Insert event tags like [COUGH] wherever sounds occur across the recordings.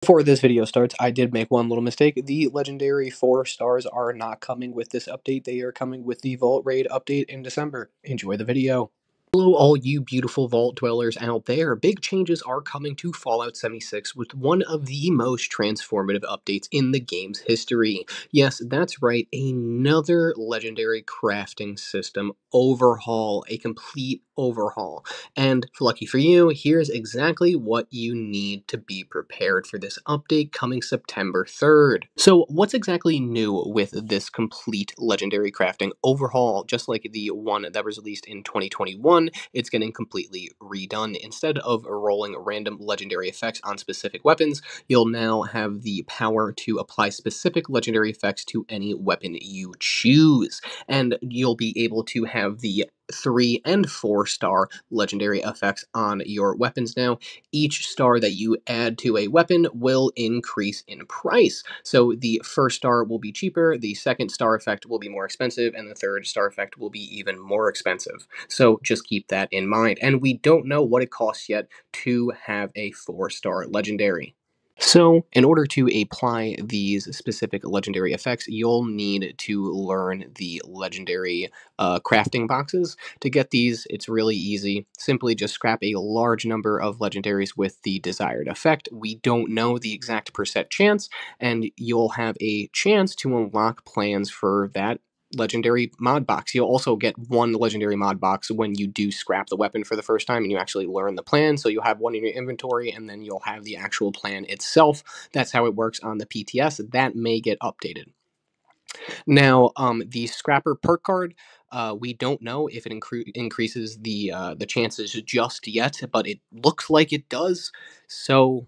Before this video starts, I did make one little mistake. The legendary 4 stars are not coming with this update. They are coming with the Vault Raid update in December. Enjoy the video. Hello, all you beautiful vault dwellers out there. Big changes are coming to Fallout 76 with one of the most transformative updates in the game's history. Yes, that's right, another legendary crafting system overhaul, a complete overhaul. And lucky for you, here's exactly what you need to be prepared for this update coming September 3rd. So, what's exactly new with this complete legendary crafting overhaul, just like the one that was released in 2021? it's getting completely redone. Instead of rolling random legendary effects on specific weapons, you'll now have the power to apply specific legendary effects to any weapon you choose. And you'll be able to have the three and four star legendary effects on your weapons now. Each star that you add to a weapon will increase in price. So the first star will be cheaper, the second star effect will be more expensive, and the third star effect will be even more expensive. So just keep that in mind. And we don't know what it costs yet to have a four star legendary. So, in order to apply these specific legendary effects, you'll need to learn the legendary uh, crafting boxes. To get these, it's really easy. Simply just scrap a large number of legendaries with the desired effect. We don't know the exact percent chance, and you'll have a chance to unlock plans for that legendary mod box. You'll also get one legendary mod box when you do scrap the weapon for the first time and you actually learn the plan. So you'll have one in your inventory and then you'll have the actual plan itself. That's how it works on the PTS. That may get updated. Now, um, the Scrapper perk card, uh, we don't know if it incre increases the uh, the chances just yet, but it looks like it does. So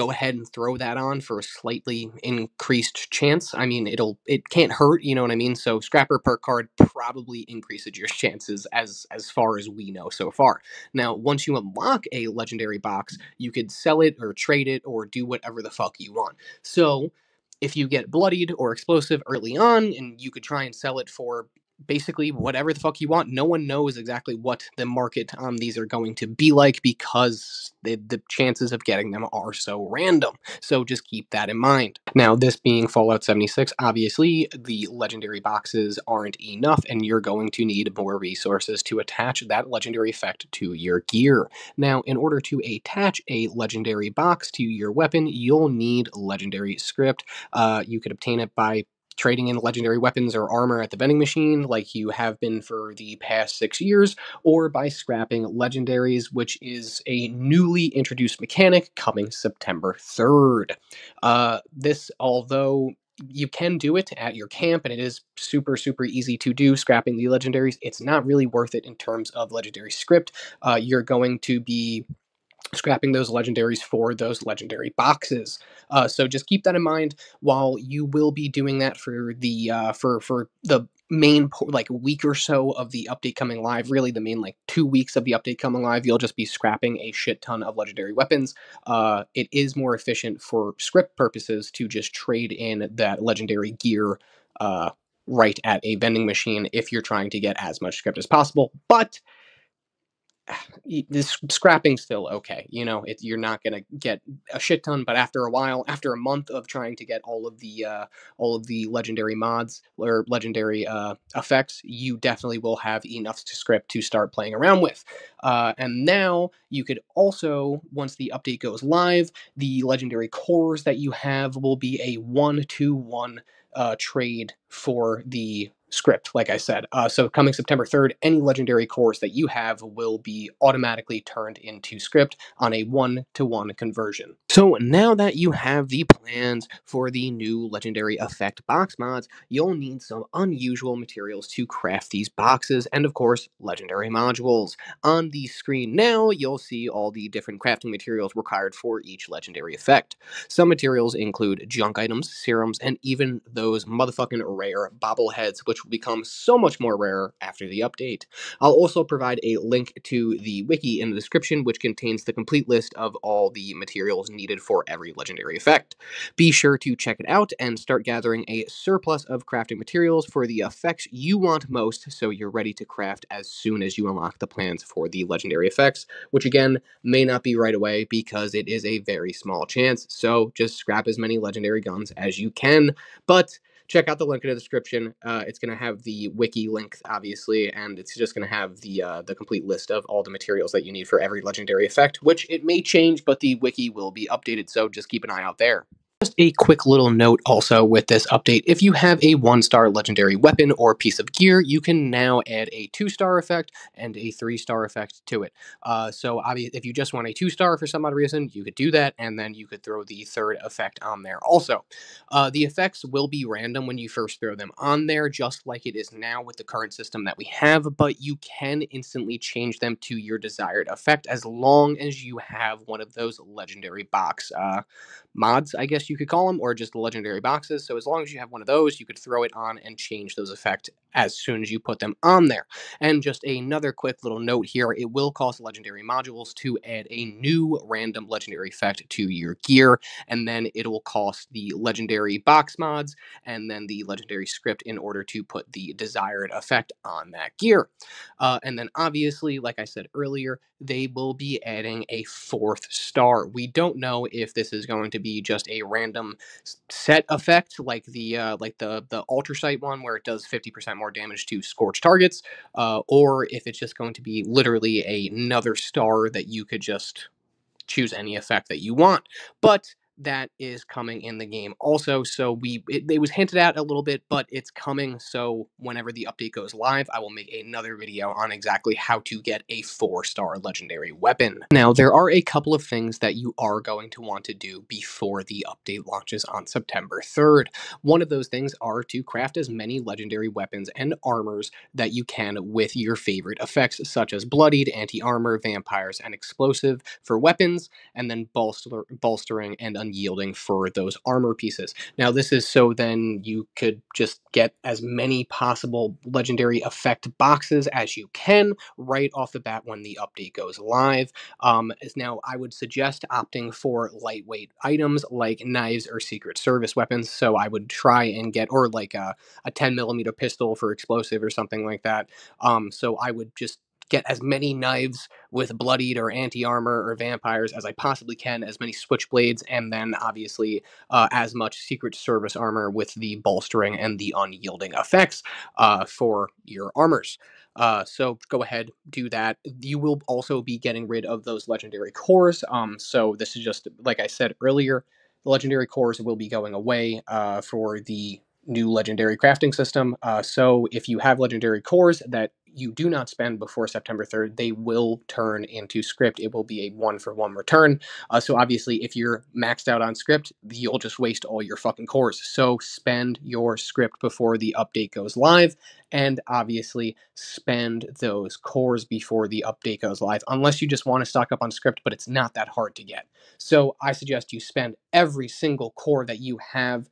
go ahead and throw that on for a slightly increased chance. I mean, it'll it can't hurt, you know what I mean? So Scrapper perk card probably increases your chances as as far as we know so far. Now, once you unlock a legendary box, you could sell it or trade it or do whatever the fuck you want. So if you get bloodied or explosive early on and you could try and sell it for basically whatever the fuck you want. No one knows exactly what the market on these are going to be like because the, the chances of getting them are so random. So just keep that in mind. Now, this being Fallout 76, obviously the legendary boxes aren't enough and you're going to need more resources to attach that legendary effect to your gear. Now, in order to attach a legendary box to your weapon, you'll need legendary script. Uh, you could obtain it by trading in legendary weapons or armor at the vending machine, like you have been for the past six years, or by scrapping legendaries, which is a newly introduced mechanic coming September 3rd. Uh, this, although you can do it at your camp and it is super super easy to do scrapping the legendaries it's not really worth it in terms of legendary script uh, you're going to be scrapping those legendaries for those legendary boxes. Uh, so just keep that in mind while you will be doing that for the uh, for for the main like week or so of the update coming live really the main like two weeks of the update coming live you'll just be scrapping a shit ton of legendary weapons uh, it is more efficient for script purposes to just trade in that legendary gear uh, right at a vending machine if you're trying to get as much script as possible but [SIGHS] this scrapping's still okay. You know, it, you're not gonna get a shit ton, but after a while, after a month of trying to get all of the uh, all of the legendary mods or legendary uh, effects, you definitely will have enough to script to start playing around with. Uh, and now you could also, once the update goes live, the legendary cores that you have will be a one to one uh, trade for the script, like I said. Uh, so coming September 3rd, any legendary cores that you have will be automatically turned into script on a one-to-one conversion. So now that you have the plans for the new legendary effect box mods, you'll need some unusual materials to craft these boxes, and of course, legendary modules. On the screen now, you'll see all the different crafting materials required for each legendary effect. Some materials include junk items, serums, and even those motherfucking rare bobbleheads, which which will become so much more rare after the update. I'll also provide a link to the wiki in the description, which contains the complete list of all the materials needed for every legendary effect. Be sure to check it out and start gathering a surplus of crafting materials for the effects you want most so you're ready to craft as soon as you unlock the plans for the legendary effects, which again may not be right away because it is a very small chance. So just scrap as many legendary guns as you can. But check out the link in the description. Uh, it's going to have the wiki link, obviously, and it's just going to have the uh, the complete list of all the materials that you need for every legendary effect, which it may change, but the wiki will be updated, so just keep an eye out there. Just a quick little note also with this update. If you have a one star legendary weapon or piece of gear, you can now add a two star effect and a three star effect to it. Uh, so if you just want a two star for some odd reason, you could do that, and then you could throw the third effect on there also. Uh, the effects will be random when you first throw them on there, just like it is now with the current system that we have, but you can instantly change them to your desired effect as long as you have one of those legendary box uh, mods, I guess you could call them, or just the legendary boxes. So as long as you have one of those, you could throw it on and change those effects as soon as you put them on there. And just another quick little note here, it will cost legendary modules to add a new random legendary effect to your gear, and then it will cost the legendary box mods and then the legendary script in order to put the desired effect on that gear. Uh, and then obviously, like I said earlier, they will be adding a fourth star. We don't know if this is going to be just a random set effect, like the uh, like the the Ultracite one, where it does 50% more damage to scorched targets, uh, or if it's just going to be literally another star that you could just choose any effect that you want. But that is coming in the game also. So we it, it, was hinted at a little bit, but it's coming. So whenever the update goes live, I will make another video on exactly how to get a four star legendary weapon. Now there are a couple of things that you are going to want to do before the update launches on September 3rd. One of those things are to craft as many legendary weapons and armors that you can with your favorite effects, such as bloodied, anti-armor, vampires, and explosive for weapons, and then bolster bolstering and unyielding for those armor pieces. Now, this is so then you could just get as many possible legendary effect boxes as you can right off the bat when the update goes live. Um, as now, I would suggest opting for lightweight items like knives or secret service weapons. So I would try and get, or like a, a 10 millimeter pistol for explosive or something like that. Um, so I would just get as many knives with bloodied or anti armor or vampires as I possibly can, as many switchblades, and then obviously uh, as much Secret Service armor with the bolstering and the unyielding effects uh, for your armors. Uh, so go ahead, do that. You will also be getting rid of those legendary cores. Um, so this is just like I said earlier, the legendary cores will be going away uh, for the new legendary crafting system. Uh, so if you have legendary cores that you do not spend before September 3rd, they will turn into script. It will be a one for one return. Uh, so obviously, if you're maxed out on script, you'll just waste all your fucking cores. So spend your script before the update goes live, and obviously spend those cores before the update goes live, unless you just want to stock up on script, but it's not that hard to get. So I suggest you spend every single core that you have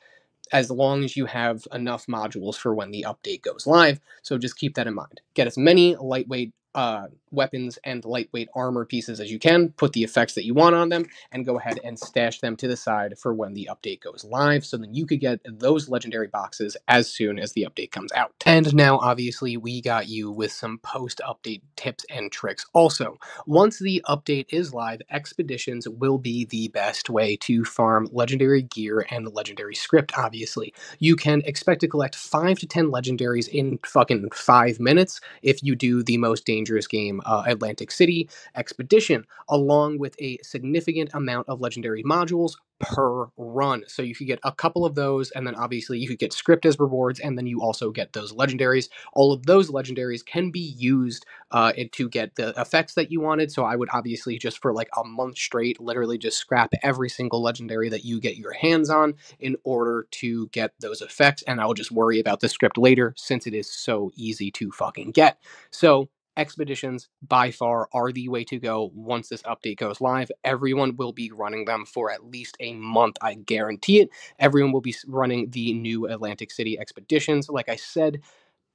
as long as you have enough modules for when the update goes live. So just keep that in mind. Get as many lightweight uh, weapons and lightweight armor pieces as you can, put the effects that you want on them, and go ahead and stash them to the side for when the update goes live, so then you could get those legendary boxes as soon as the update comes out. And now, obviously, we got you with some post-update tips and tricks also. Once the update is live, expeditions will be the best way to farm legendary gear and legendary script, obviously. You can expect to collect 5 to 10 legendaries in fucking 5 minutes if you do the most dangerous game uh, Atlantic City Expedition, along with a significant amount of legendary modules per run. So you could get a couple of those, and then obviously you could get script as rewards, and then you also get those legendaries. All of those legendaries can be used uh, to get the effects that you wanted. So I would obviously just for like a month straight, literally just scrap every single legendary that you get your hands on in order to get those effects. And I'll just worry about the script later since it is so easy to fucking get. So expeditions by far are the way to go once this update goes live. Everyone will be running them for at least a month, I guarantee it. Everyone will be running the new Atlantic City expeditions. Like I said,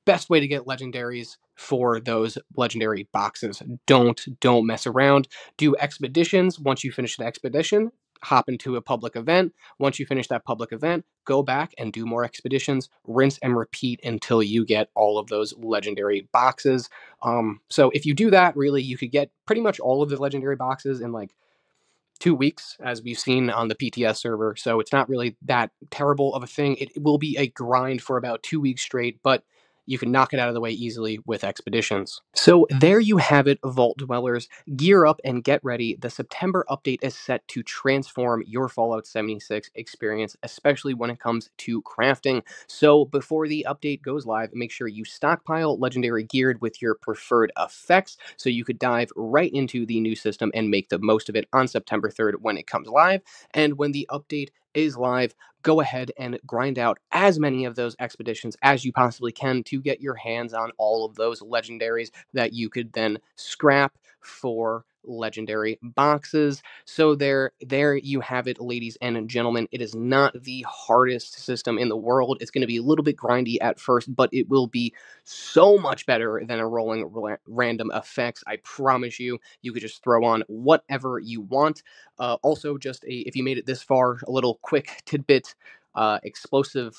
best way to get legendaries for those legendary boxes. Don't don't mess around. Do expeditions once you finish the expedition hop into a public event. Once you finish that public event, go back and do more expeditions, rinse and repeat until you get all of those legendary boxes. Um, so if you do that, really, you could get pretty much all of the legendary boxes in like two weeks, as we've seen on the PTS server. So it's not really that terrible of a thing. It will be a grind for about two weeks straight, but you can knock it out of the way easily with expeditions. So there you have it, Vault Dwellers. Gear up and get ready. The September update is set to transform your Fallout 76 experience, especially when it comes to crafting. So before the update goes live, make sure you stockpile Legendary geared with your preferred effects so you could dive right into the new system and make the most of it on September 3rd when it comes live. And when the update is live, go ahead and grind out as many of those expeditions as you possibly can to get your hands on all of those legendaries that you could then scrap for legendary boxes. So there there you have it ladies and gentlemen. It is not the hardest system in the world. It's going to be a little bit grindy at first, but it will be so much better than a rolling ra- random effects. I promise you. You could just throw on whatever you want. Uh, also just a if you made it this far, a little quick tidbit uh, explosive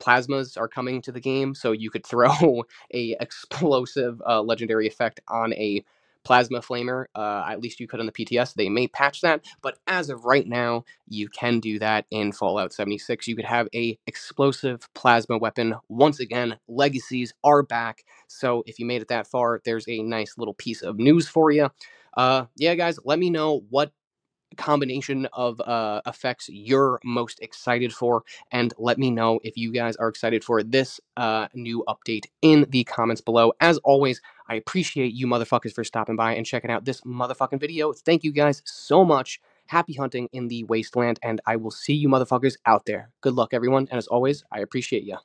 plasmas are coming to the game, so you could [LAUGHS] throw a explosive uh, legendary effect on a plasma flamer. Uh, at least you could on the PTS. They may patch that, but as of right now, you can do that in Fallout 76. You could have a explosive plasma weapon. Once again, legacies are back. So if you made it that far, there's a nice little piece of news for you. Uh, yeah, guys, let me know what combination of uh, effects you're most excited for, and let me know if you guys are excited for this uh, new update in the comments below. As always, I appreciate you motherfuckers for stopping by and checking out this motherfucking video. Thank you guys so much. Happy hunting in the wasteland, and I will see you motherfuckers out there. Good luck, everyone, and as always, I appreciate you.